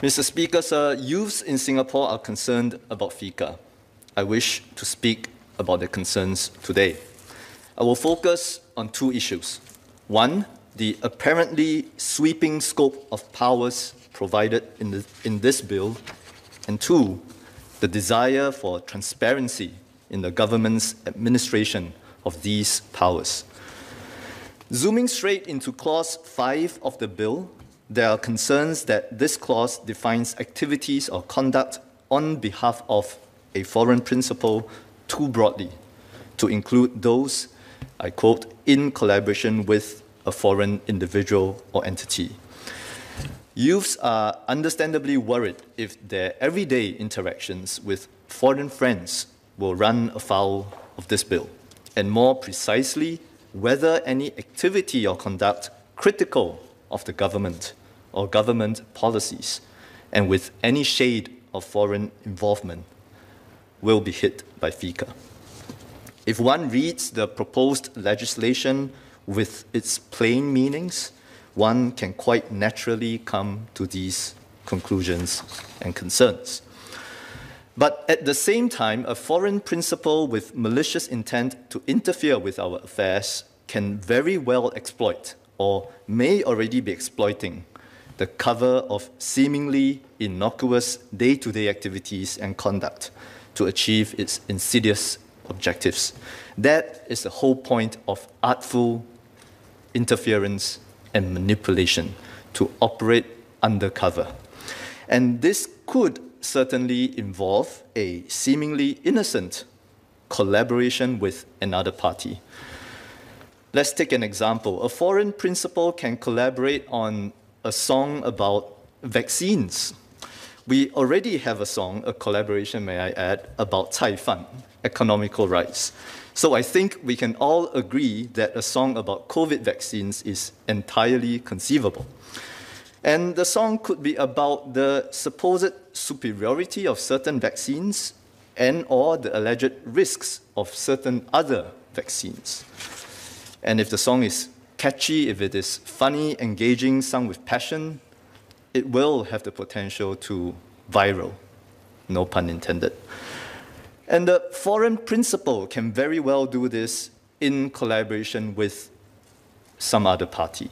Mr. Speaker, sir, youths in Singapore are concerned about FICA. I wish to speak about their concerns today. I will focus on two issues. One, the apparently sweeping scope of powers provided in, the, in this bill, and two, the desire for transparency in the government's administration of these powers. Zooming straight into Clause 5 of the bill, there are concerns that this clause defines activities or conduct on behalf of a foreign principal too broadly to include those, I quote, in collaboration with a foreign individual or entity. Youths are understandably worried if their everyday interactions with foreign friends will run afoul of this bill, and more precisely, whether any activity or conduct critical of the government or government policies and with any shade of foreign involvement will be hit by FICA. If one reads the proposed legislation with its plain meanings, one can quite naturally come to these conclusions and concerns. But at the same time, a foreign principal with malicious intent to interfere with our affairs can very well exploit or may already be exploiting the cover of seemingly innocuous day to day activities and conduct to achieve its insidious objectives. That is the whole point of artful interference and manipulation to operate undercover. And this could certainly involve a seemingly innocent collaboration with another party. Let's take an example. A foreign principal can collaborate on a song about vaccines. We already have a song, a collaboration, may I add, about Cai Fan, economical rice. So I think we can all agree that a song about COVID vaccines is entirely conceivable. And the song could be about the supposed superiority of certain vaccines and or the alleged risks of certain other vaccines. And if the song is catchy, if it is funny, engaging, sung with passion, it will have the potential to viral. No pun intended. And the foreign principal can very well do this in collaboration with some other party.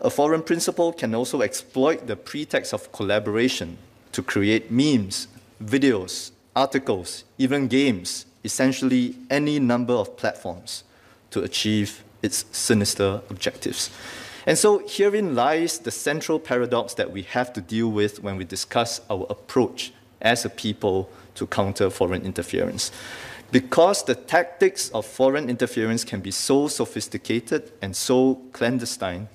A foreign principal can also exploit the pretext of collaboration to create memes, videos, articles, even games, essentially any number of platforms to achieve its sinister objectives. And so herein lies the central paradox that we have to deal with when we discuss our approach as a people to counter foreign interference. Because the tactics of foreign interference can be so sophisticated and so clandestine,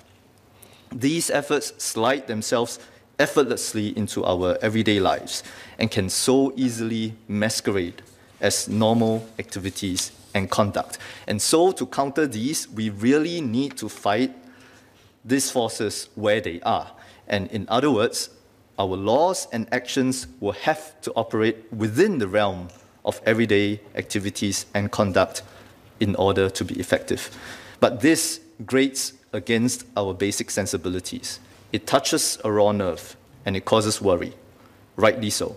these efforts slide themselves effortlessly into our everyday lives and can so easily masquerade as normal activities and conduct. And so, to counter these, we really need to fight these forces where they are. And in other words, our laws and actions will have to operate within the realm of everyday activities and conduct in order to be effective. But this grates against our basic sensibilities. It touches a raw nerve and it causes worry, rightly so.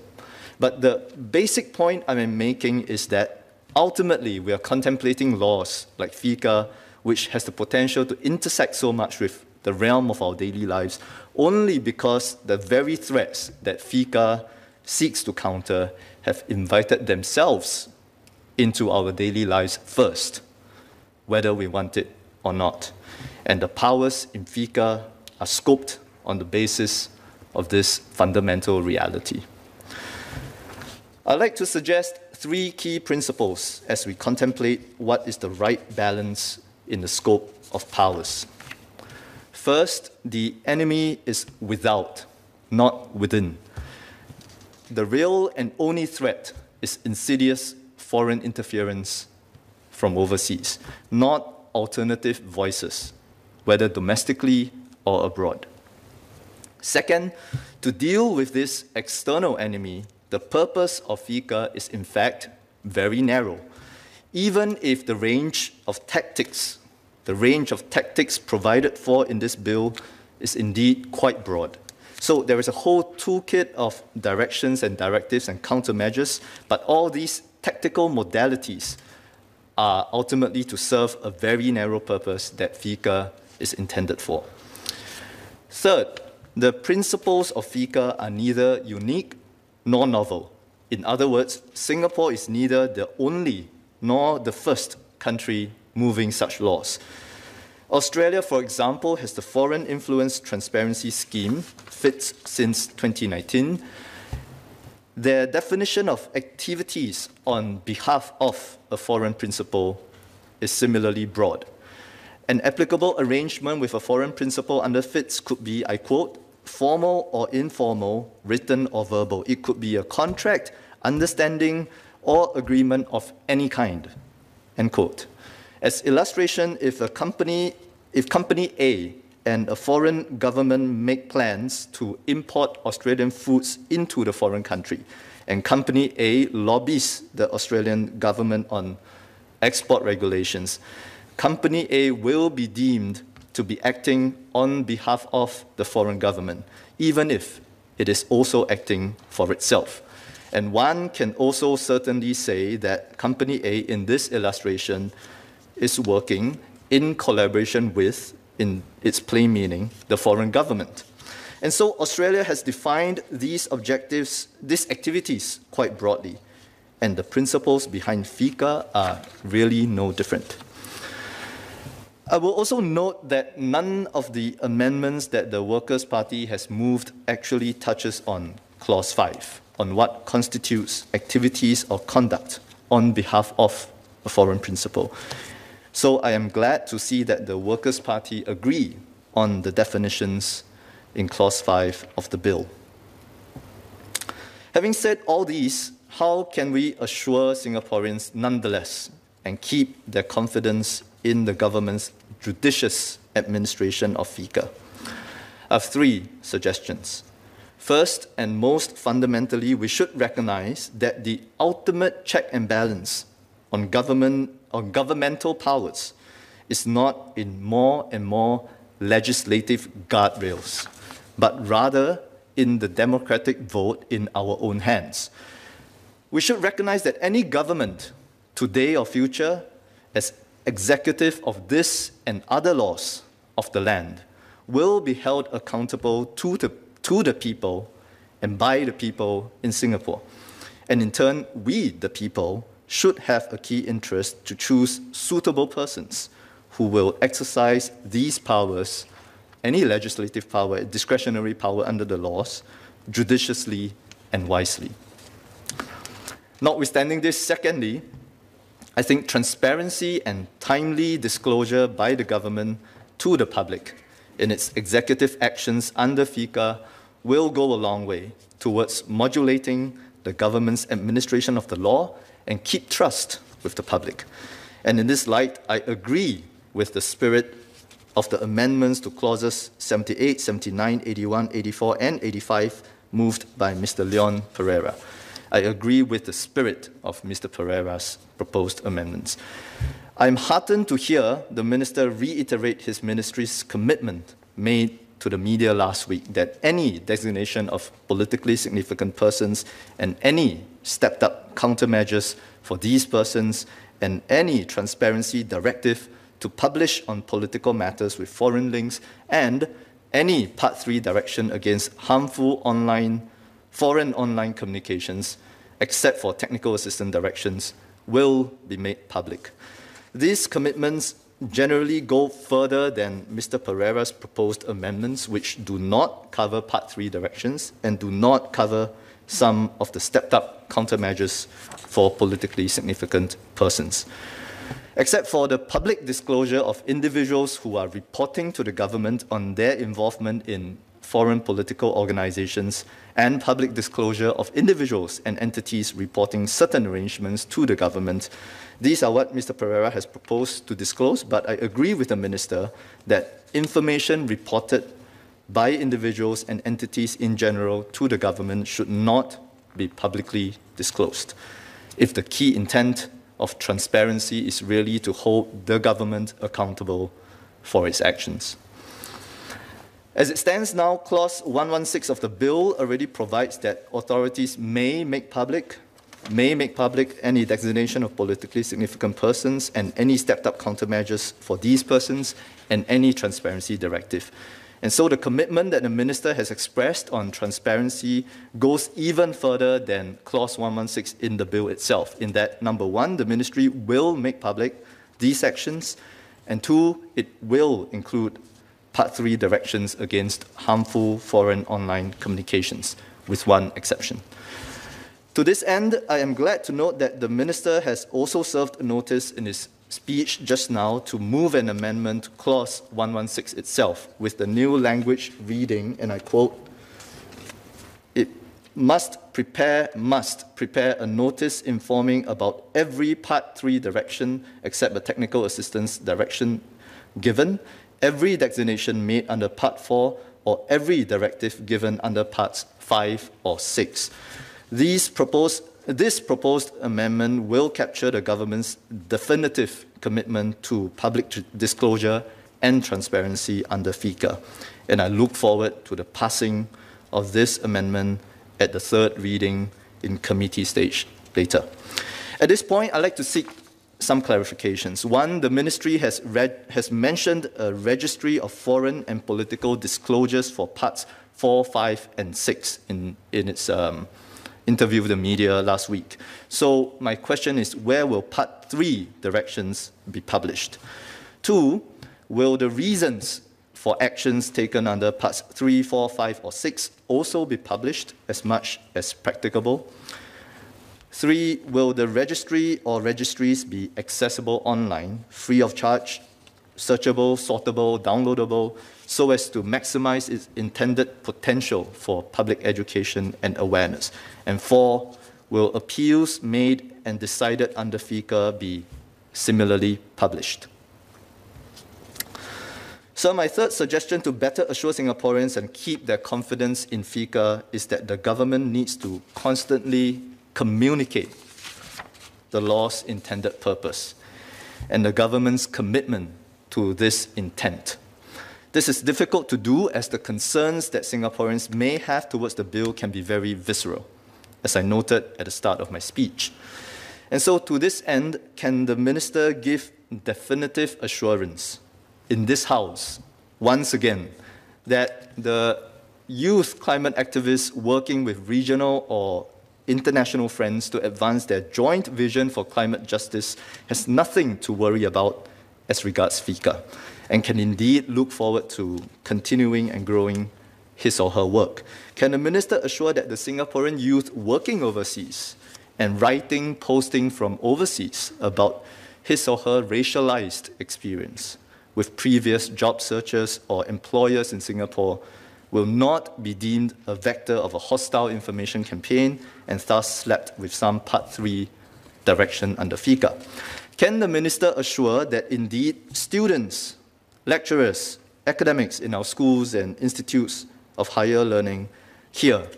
But the basic point I'm making is that ultimately we are contemplating laws like FICA, which has the potential to intersect so much with the realm of our daily lives, only because the very threats that FICA seeks to counter have invited themselves into our daily lives first, whether we want it or not. And the powers in FICA are scoped on the basis of this fundamental reality. I'd like to suggest three key principles as we contemplate what is the right balance in the scope of powers. First, the enemy is without, not within. The real and only threat is insidious foreign interference from overseas, not alternative voices, whether domestically or abroad. Second, to deal with this external enemy, the purpose of FICA is in fact very narrow. Even if the range of tactics the range of tactics provided for in this bill is indeed quite broad. So there is a whole toolkit of directions and directives and countermeasures, but all these tactical modalities are ultimately to serve a very narrow purpose that FICA is intended for. Third, the principles of FICA are neither unique nor novel. In other words, Singapore is neither the only nor the first country moving such laws. Australia, for example, has the Foreign Influence Transparency Scheme, FITS, since 2019. Their definition of activities on behalf of a foreign principal is similarly broad. An applicable arrangement with a foreign principal under FITS could be, I quote, formal or informal, written or verbal. It could be a contract, understanding, or agreement of any kind. End quote. As illustration, if a company, if company A and a foreign government make plans to import Australian foods into the foreign country, and company A lobbies the Australian government on export regulations, company A will be deemed to be acting on behalf of the foreign government, even if it is also acting for itself. And one can also certainly say that company A in this illustration is working in collaboration with, in its plain meaning, the foreign government. And so Australia has defined these objectives, these activities quite broadly. And the principles behind FICA are really no different. I will also note that none of the amendments that the Workers' Party has moved actually touches on Clause 5, on what constitutes activities or conduct on behalf of a foreign principal. So I am glad to see that the Workers' Party agree on the definitions in Clause 5 of the bill. Having said all these, how can we assure Singaporeans nonetheless and keep their confidence in the government's judicious administration of FICA. I have three suggestions. First, and most fundamentally, we should recognize that the ultimate check and balance on government on governmental powers is not in more and more legislative guardrails, but rather in the democratic vote in our own hands. We should recognize that any government, today or future, as executive of this and other laws of the land will be held accountable to the, to the people and by the people in Singapore. And in turn, we, the people, should have a key interest to choose suitable persons who will exercise these powers, any legislative power, discretionary power under the laws, judiciously and wisely. Notwithstanding this, secondly, I think transparency and timely disclosure by the government to the public in its executive actions under FICA will go a long way towards modulating the government's administration of the law and keep trust with the public. And in this light, I agree with the spirit of the amendments to clauses 78, 79, 81, 84, and 85 moved by Mr. Leon Pereira. I agree with the spirit of Mr. Pereira's proposed amendments. I'm heartened to hear the minister reiterate his ministry's commitment made to the media last week that any designation of politically significant persons and any stepped up countermeasures for these persons and any transparency directive to publish on political matters with foreign links and any Part 3 direction against harmful online, foreign online communications except for technical assistance directions, will be made public. These commitments generally go further than Mr. Pereira's proposed amendments, which do not cover Part 3 directions and do not cover some of the stepped up countermeasures for politically significant persons. Except for the public disclosure of individuals who are reporting to the government on their involvement in foreign political organizations, and public disclosure of individuals and entities reporting certain arrangements to the government. These are what Mr. Pereira has proposed to disclose, but I agree with the Minister that information reported by individuals and entities in general to the government should not be publicly disclosed. If the key intent of transparency is really to hold the government accountable for its actions. As it stands now, Clause 116 of the bill already provides that authorities may make public may make public any designation of politically significant persons and any stepped up countermeasures for these persons and any transparency directive. And so the commitment that the minister has expressed on transparency goes even further than clause 116 in the bill itself, in that number one, the ministry will make public these actions, and two, it will include part three directions against harmful foreign online communications, with one exception. To this end, I am glad to note that the minister has also served a notice in his speech just now to move an amendment to clause 116 itself with the new language reading, and I quote, it must prepare, must prepare a notice informing about every part three direction except the technical assistance direction given, every designation made under part four, or every directive given under parts five or six. These proposed, this proposed amendment will capture the government's definitive commitment to public disclosure and transparency under FICA. And I look forward to the passing of this amendment at the third reading in committee stage later. At this point, I'd like to seek some clarifications. One, the ministry has, has mentioned a registry of foreign and political disclosures for parts 4, 5, and 6 in, in its um, interview with the media last week. So my question is, where will part three directions be published? Two, will the reasons for actions taken under parts three, four, five, or six also be published as much as practicable? Three, will the registry or registries be accessible online, free of charge, searchable, sortable, downloadable, so as to maximize its intended potential for public education and awareness. And four, will appeals made and decided under FICA be similarly published? So, my third suggestion to better assure Singaporeans and keep their confidence in FICA is that the government needs to constantly communicate the law's intended purpose and the government's commitment to this intent. This is difficult to do as the concerns that Singaporeans may have towards the bill can be very visceral, as I noted at the start of my speech. And so, to this end, can the minister give definitive assurance in this House, once again, that the youth climate activists working with regional or international friends to advance their joint vision for climate justice has nothing to worry about as regards FICA? and can indeed look forward to continuing and growing his or her work. Can the minister assure that the Singaporean youth working overseas and writing, posting from overseas about his or her racialized experience with previous job searchers or employers in Singapore will not be deemed a vector of a hostile information campaign and thus slapped with some Part 3 direction under FICA? Can the minister assure that indeed students lecturers, academics in our schools and institutes of higher learning here,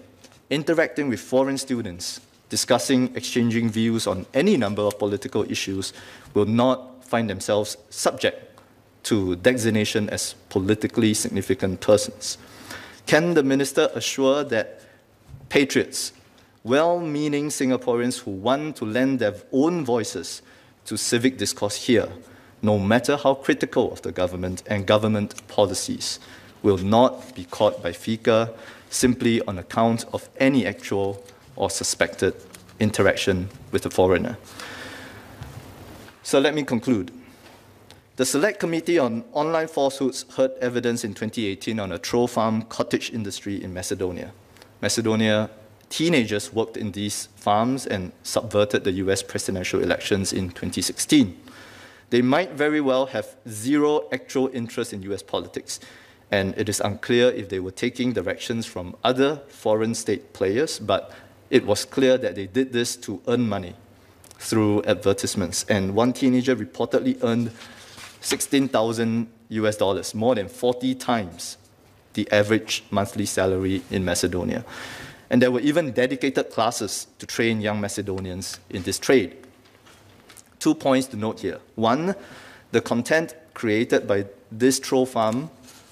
interacting with foreign students, discussing, exchanging views on any number of political issues, will not find themselves subject to designation as politically significant persons. Can the minister assure that patriots, well meaning Singaporeans who want to lend their own voices to civic discourse here, no matter how critical of the government and government policies, will not be caught by FICA simply on account of any actual or suspected interaction with a foreigner. So let me conclude. The Select Committee on Online Falsehoods heard evidence in 2018 on a troll farm cottage industry in Macedonia. Macedonia teenagers worked in these farms and subverted the US presidential elections in 2016 they might very well have zero actual interest in US politics, and it is unclear if they were taking directions from other foreign state players, but it was clear that they did this to earn money through advertisements. And one teenager reportedly earned 16,000 US dollars, more than 40 times the average monthly salary in Macedonia. And there were even dedicated classes to train young Macedonians in this trade two points to note here. One, the content created by this troll farm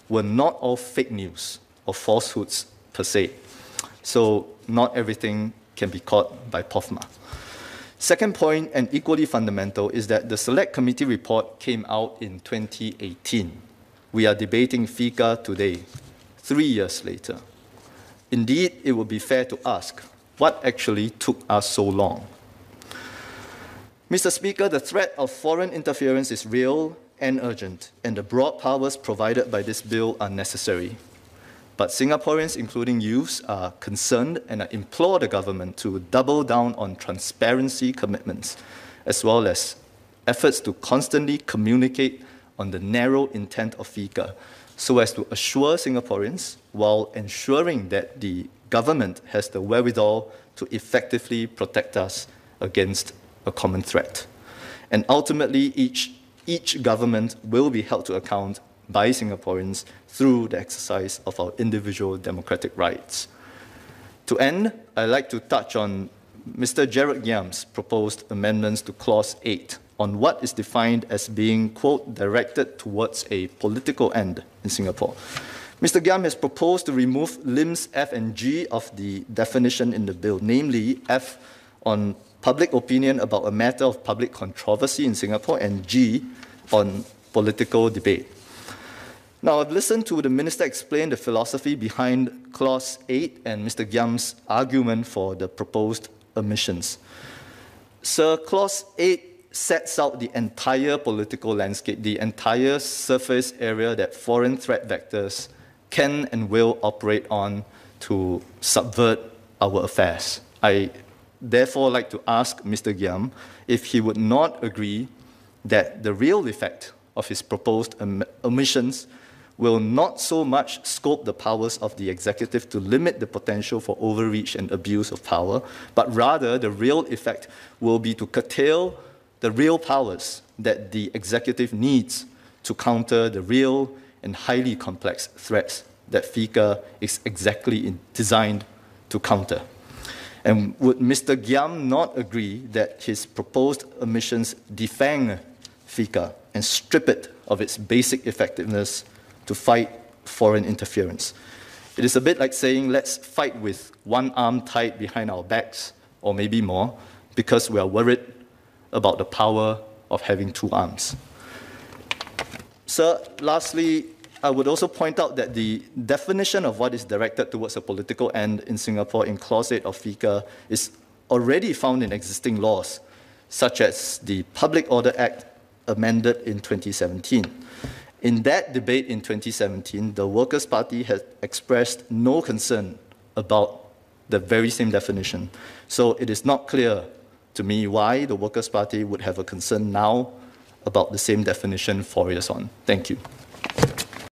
were not all fake news or falsehoods per se. So not everything can be caught by POFMA. Second point, and equally fundamental, is that the Select Committee report came out in 2018. We are debating FICA today, three years later. Indeed, it would be fair to ask, what actually took us so long? Mr. Speaker, the threat of foreign interference is real and urgent, and the broad powers provided by this bill are necessary. But Singaporeans, including youths, are concerned and I implore the government to double down on transparency commitments, as well as efforts to constantly communicate on the narrow intent of FICA, so as to assure Singaporeans while ensuring that the government has the wherewithal to effectively protect us against a common threat. And ultimately, each, each government will be held to account by Singaporeans through the exercise of our individual democratic rights. To end, I'd like to touch on Mr. Gerald Giam's proposed amendments to Clause 8 on what is defined as being, quote, directed towards a political end in Singapore. Mr. Giam has proposed to remove limbs F and G of the definition in the bill, namely F on public opinion about a matter of public controversy in Singapore and G on political debate. Now, I've listened to the Minister explain the philosophy behind Clause 8 and Mr. Giam's argument for the proposed omissions. Sir, Clause 8 sets out the entire political landscape, the entire surface area that foreign threat vectors can and will operate on to subvert our affairs. I therefore like to ask Mr. Giam if he would not agree that the real effect of his proposed omissions will not so much scope the powers of the executive to limit the potential for overreach and abuse of power, but rather the real effect will be to curtail the real powers that the executive needs to counter the real and highly complex threats that FICA is exactly designed to counter. And would Mr. Giam not agree that his proposed omissions defang FICA and strip it of its basic effectiveness to fight foreign interference. It is a bit like saying, let's fight with one arm tied behind our backs, or maybe more, because we are worried about the power of having two arms. Sir, lastly, I would also point out that the definition of what is directed towards a political end in Singapore in Clause 8 of FICA is already found in existing laws, such as the Public Order Act amended in 2017. In that debate in 2017, the Workers' Party had expressed no concern about the very same definition. So it is not clear to me why the Workers' Party would have a concern now about the same definition four years on. Thank you.